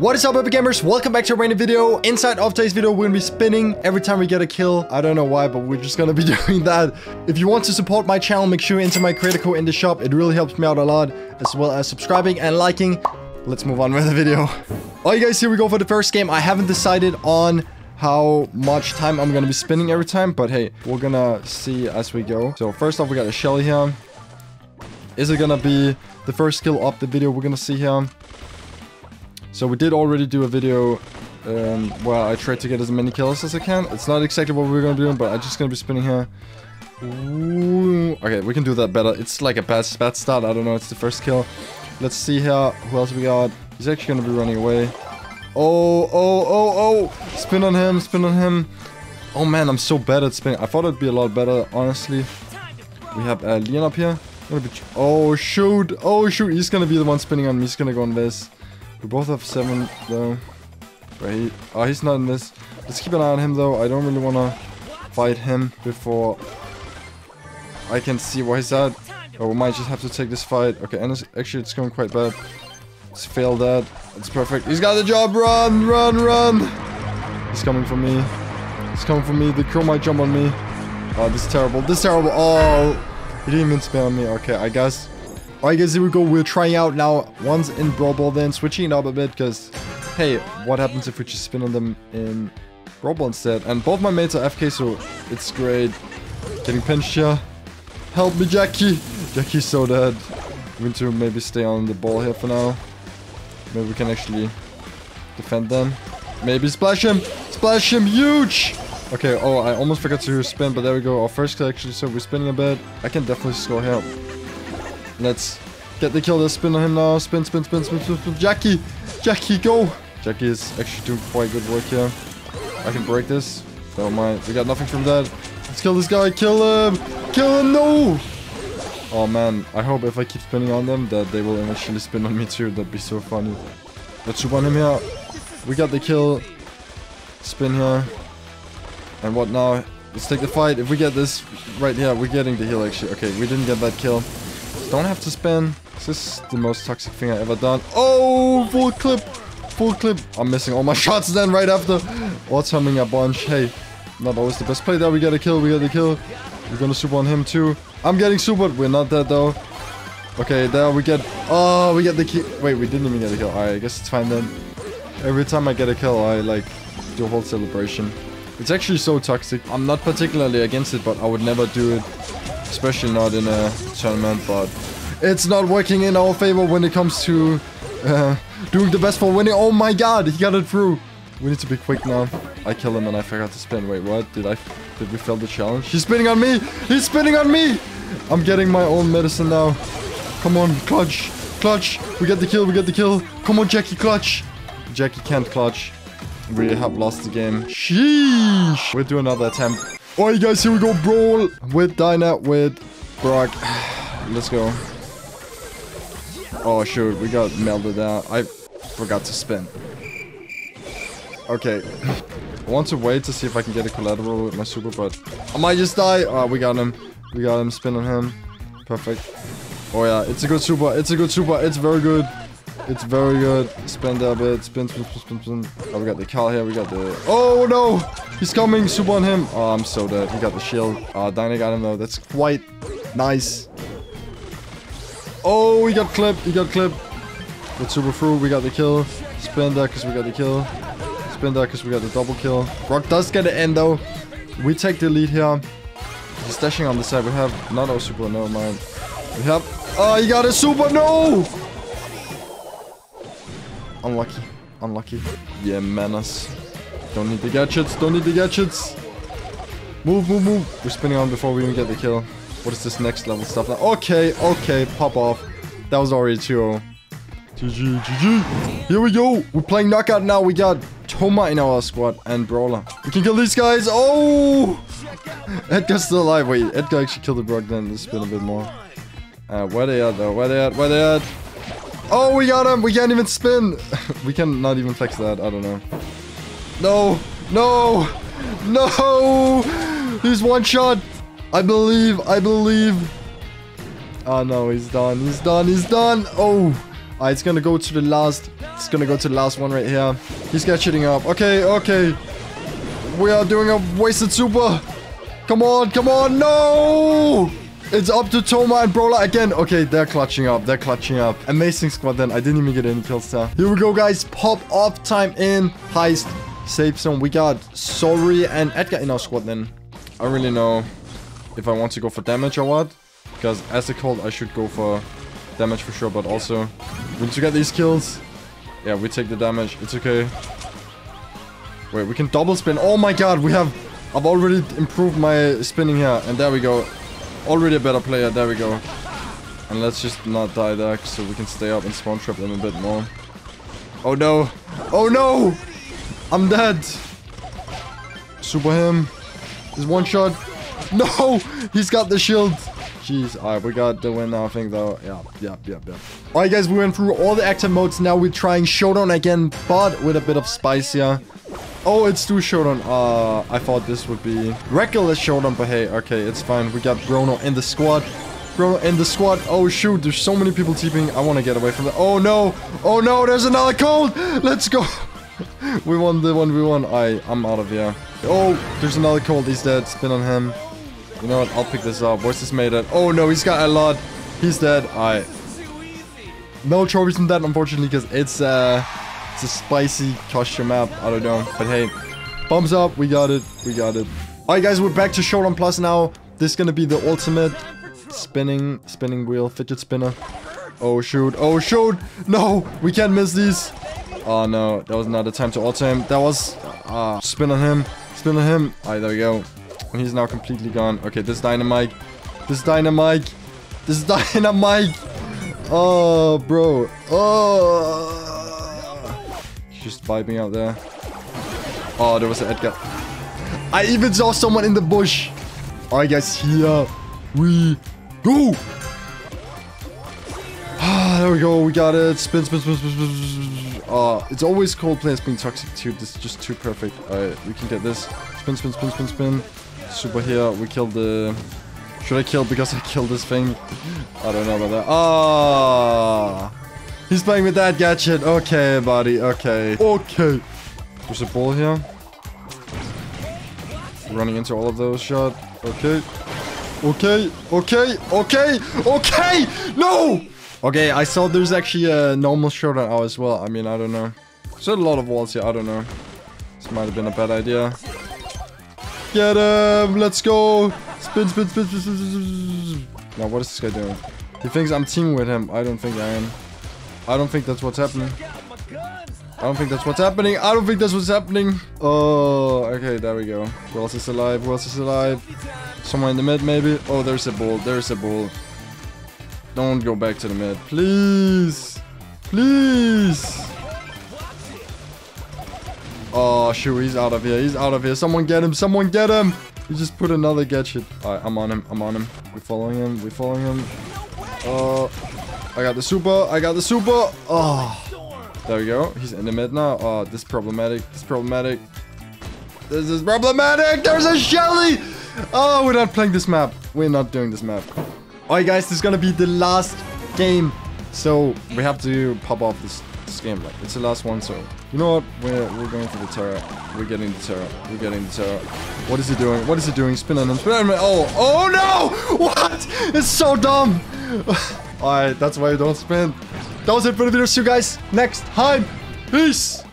What is up, Epic Gamers? Welcome back to a brand new video. Inside of today's video, we're gonna be spinning every time we get a kill. I don't know why, but we're just gonna be doing that. If you want to support my channel, make sure you enter my creator code in the shop. It really helps me out a lot, as well as subscribing and liking. Let's move on with the video. Alright guys, here we go for the first game. I haven't decided on how much time I'm gonna be spinning every time, but hey, we're gonna see as we go. So first off, we got a Shelly here. Is it gonna be the first kill of the video we're gonna see here? So we did already do a video um, where I tried to get as many kills as I can. It's not exactly what we're gonna do, but I'm just gonna be spinning here. Ooh. Okay, we can do that better. It's like a bad, bad start. I don't know. It's the first kill. Let's see here. Who else we got? He's actually gonna be running away. Oh, oh, oh, oh! Spin on him, spin on him. Oh man, I'm so bad at spinning. I thought it'd be a lot better, honestly. We have uh, Leon up here. Oh shoot! Oh shoot! He's gonna be the one spinning on me. He's gonna go on this. We both have seven, though. Wait, oh, he's not in this. Let's keep an eye on him, though. I don't really want to fight him before I can see where he's at. Oh, we might just have to take this fight. Okay, and it's, actually, it's going quite bad. Let's fail that. It's perfect. He's got the job. Run, run, run. He's coming for me. He's coming for me. The crow might jump on me. Oh, this is terrible. This is terrible. Oh, he didn't even spam me. Okay, I guess Alright guys, here we go. We're trying out now once in Brawl Ball, then switching it up a bit because, hey, what happens if we just spin on them in Brawl Ball instead? And both my mates are FK, so it's great. Getting pinched here. Help me, Jacky. Jacky's so dead. We need to maybe stay on the ball here for now. Maybe we can actually defend them. Maybe splash him. Splash him. Huge. Okay, oh, I almost forgot to spin, but there we go. Our first actually, so we're spinning a bit. I can definitely score here. Let's get the kill. Let's spin on him now. Spin, spin, spin, spin, spin, spin. Jacky! Jacky, go! Jacky is actually doing quite good work here. I can break this. Don't mind. We got nothing from that. Let's kill this guy. Kill him! Kill him! No! Oh man, I hope if I keep spinning on them that they will eventually spin on me too. That'd be so funny. Let's shoot on him here. We got the kill. Spin here. And what now? Let's take the fight. If we get this right here, we're getting the heal actually. Okay, we didn't get that kill. Don't have to spin. This is the most toxic thing I ever done. Oh, full clip. Full clip. I'm missing all my shots then right after. What's humming a bunch? Hey, not always the best play there. We got a kill. We got a kill. We're gonna super on him too. I'm getting super. We're not dead though. Okay, there we get... Oh, we get the kill. Wait, we didn't even get a kill. Alright, I guess it's fine then. Every time I get a kill, I like do a whole celebration. It's actually so toxic. I'm not particularly against it, but I would never do it especially not in a tournament, but it's not working in our favor when it comes to uh, doing the best for winning. Oh my god, he got it through. We need to be quick now. I kill him and I forgot to spin. Wait, what? Did I... Did we fail the challenge? He's spinning on me! He's spinning on me! I'm getting my own medicine now. Come on, clutch. Clutch. We get the kill, we get the kill. Come on, Jacky, clutch. Jacky can't clutch. We have lost the game. Sheesh. We'll do another attempt. Alright guys, here we go, brawl with Dinah, with Brock. Let's go. Oh shoot, we got melted out. I forgot to spin. Okay. I want to wait to see if I can get a collateral with my super, but I might just die. Oh, we got him. We got him. Spin on him. Perfect. Oh yeah, it's a good super. It's a good super. It's very good. It's very good. Spin that bit. Spin, spin, spin, spin, spin. Oh, we got the Cal here. We got the... Oh no! He's coming. Super on him. Oh, I'm so dead. He got the shield. Ah, oh, Dinah got him though. That's quite nice. Oh, he got clipped. He got clipped. With super through. We got the kill. Spin that because we got the kill. Spin that because we got the double kill. Brock does get an end though. We take the lead here. He's dashing on the side. We have not our super. Never mind. We have... Oh, he got a super. No! Unlucky. Unlucky. Yeah, menace. Don't need the gadgets. Don't need the gadgets. Move, move, move. We're spinning on before we even get the kill. What is this next level stuff now? Okay, okay. Pop off. That was already 2-0. GG, GG. Here we go. We're playing knockout now. We got Toma in our squad and Brawler. We can kill these guys. Oh! Edgar's still alive. Wait, Edgar actually killed the Brock then. Let's spin a bit more. Uh, where they at though? Where they at? Where they at? Oh, we got him. We can't even spin. we cannot even flex that. I don't know. No, no, no. He's one shot. I believe, I believe. Oh no, he's done. He's done. He's done. Oh, Alright, it's gonna go to the last. It's gonna go to the last one right here. He's gadgeting up. Okay, okay. We are doing a wasted super. Come on, come on, no! It's up to Thoma and Brawler again. Okay, they're clutching up. They're clutching up. Amazing squad then. I didn't even get any kills there. Here we go, guys. Pop off time in. Heist. Safe zone. We got Sorry and Edgar in our squad then. I really know if I want to go for damage or what. Because as a Colt, I should go for damage for sure. But also, need to get these kills. Yeah, we take the damage. It's okay. Wait, we can double spin. Oh my god, we have... I've already improved my spinning here. And there we go. Already a better player. There we go. And let's just not die there so we can stay up and spawn trap them a bit more. Oh no. Oh no! I'm dead. Super him. There's one shot. No! He's got the shield. Jeez. Alright, we got the win now, I think, though. Yeah, yeah, yeah, yeah. Alright, guys, we went through all the active modes. Now we're trying Showdown again, but with a bit of spice here. Oh, it's two Showdown. Uh, I thought this would be regular Showdown, but hey, okay, it's fine. We got Bruno in the squad. Bruno in the squad. Oh, shoot, there's so many people TPing. I want to get away from that. Oh, no. Oh, no, there's another Colt. Let's go. we won the one we won. I, I'm out of here. Oh, there's another Colt. He's dead. Spin on him. You know what? I'll pick this up. What's this made it? Oh, no, he's got a lot. He's dead. I. No trophies from that, unfortunately, because it's, uh... It's a spicy costume map. I don't know. But hey, thumbs up. We got it. We got it. Alright, guys. We're back to Showdown Plus now. This is going to be the ultimate spinning, spinning wheel, fidget spinner. Oh, shoot. Oh, shoot. No, we can't miss these. Oh, no. That was not the time to auto him. That was... Uh, spin on him. Spin on him. Alright, there we go. And he's now completely gone. Okay, this dynamite. This dynamite. This dynamite. Oh, bro. Oh just vibing out there. Oh, there was an Edgar. I even saw someone in the bush. Alright, guys, here we go. Ah, there we go. We got it. Spin, spin, spin, spin, spin, spin. Uh, it's always Colt players being toxic too. This is just too perfect. Alright, we can get this. Spin, spin, spin, spin, spin. Super here. We killed the... Should I kill because I killed this thing? I don't know about that. Ah. He's playing with that gadget. Okay, buddy. Okay. Okay. There's a ball here. Running into all of those shot. Okay. Okay. Okay. Okay. Okay. No! Okay, I saw there's actually a normal showdown out as well. I mean, I don't know. There's a lot of walls here. I don't know. This might have been a bad idea. Get him! Let's go! Spin, spin, spin, spin, spin, spin. Now, what is this guy doing? He thinks I'm teaming with him. I don't think I am. I don't think that's what's happening. I don't think that's what's happening. I don't think that's what's happening. Oh, okay, there we go. Who else is alive? Who else is alive? Someone in the mid, maybe? Oh, there's a bull. There's a bull. Don't go back to the mid. Please. Please. Oh, shoot. He's out of here. He's out of here. Someone get him. Someone get him. He just put another gadget. Alright, I'm on him. I'm on him. We're following him. We're following him. Oh. I got the super. I got the super. Oh. There we go. He's in the mid now. Oh, this is problematic. This is problematic. This is problematic. There's a Shelly. Oh, we're not playing this map. We're not doing this map. Alright, guys. This is going to be the last game. So, we have to pop off this, this game. Like, it's the last one. So, you know what? We're, we're going for the Tara. We're getting the Tara. We're getting the Tara. What is he doing? What is he doing? Spin on him. Spin on him. Oh, oh no! What? It's so dumb. Alright, that's why you don't spin. That was it for the video. See you guys next time. Peace.